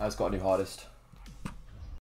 has got a new hardest.